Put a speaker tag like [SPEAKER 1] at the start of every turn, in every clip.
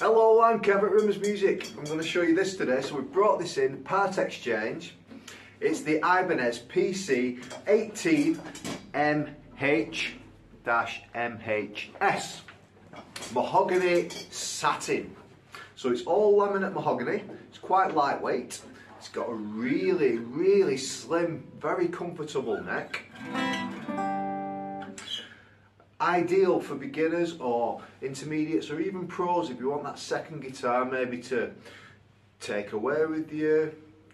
[SPEAKER 1] Hello, I'm Kevin Rimmers Music. I'm going to show you this today. So we've brought this in, part exchange. It's the Ibanez PC 18MH-MHS mahogany satin. So it's all laminate mahogany. It's quite lightweight. It's got a really, really slim, very comfortable neck ideal for beginners or intermediates or even pros if you want that second guitar maybe to take away with you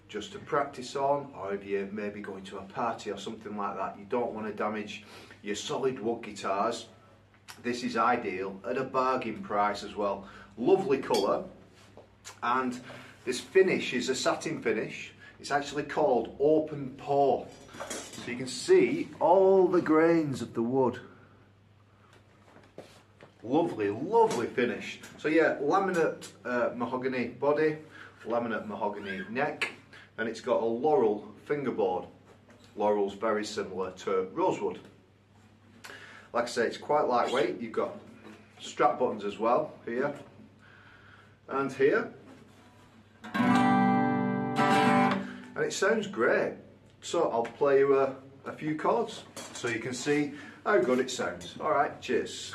[SPEAKER 1] just to practice on or if you're maybe going to a party or something like that you don't want to damage your solid wood guitars this is ideal at a bargain price as well. Lovely colour and this finish is a satin finish. It's actually called open pore. So you can see all the grains of the wood Lovely, lovely finish. So yeah, laminate uh, mahogany body, laminate mahogany neck, and it's got a laurel fingerboard. Laurel's very similar to rosewood. Like I say, it's quite lightweight. You've got strap buttons as well, here and here. And it sounds great. So I'll play you a, a few chords so you can see how good it sounds. All right, cheers.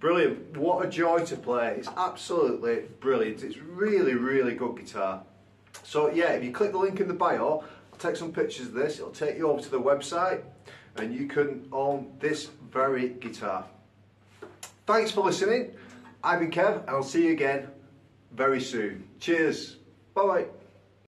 [SPEAKER 1] Brilliant. What a joy to play. It's absolutely brilliant. It's really, really good guitar. So yeah, if you click the link in the bio, I'll take some pictures of this. It'll take you over to the website and you can own this very guitar. Thanks for listening. I've been Kev and I'll see you again very soon. Cheers. Bye bye.